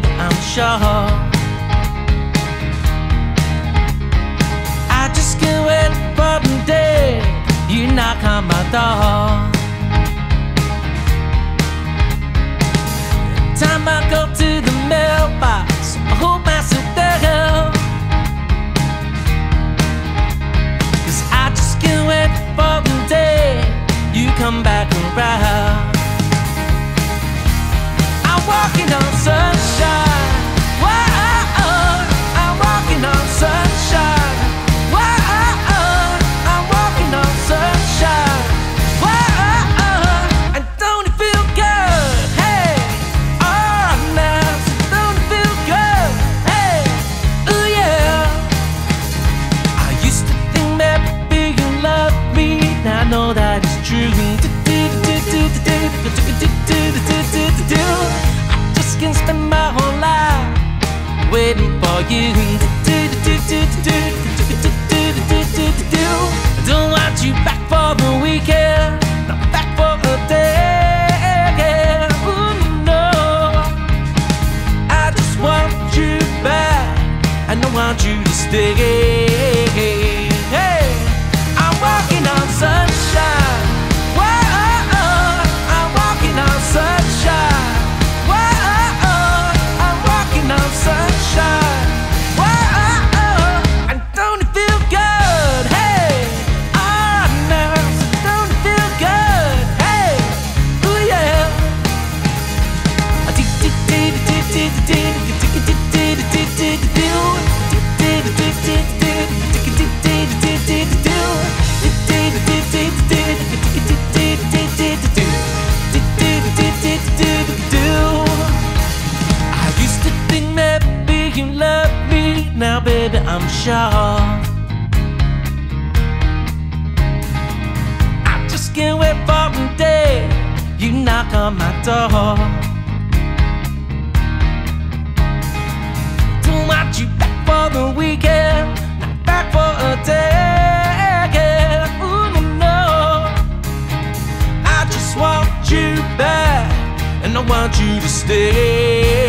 baby, I'm sure. I just can't wait for the day you knock on my door. Time I go to the mailbox, I hope I sit there. Cause I just can't wait for the day you come back around. Walking on sunshine. Waiting for you. I don't want you back for the weekend, not back for a day. Ooh, no. I just want you back, I want you to stay. Baby, I'm sure. I just can't wait for the day you knock on my door. Don't want you back for the weekend, not back for a day. Ooh, no. I just want you back, and I want you to stay.